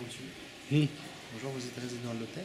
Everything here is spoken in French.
Bonjour vous êtes résident de l'hôtel?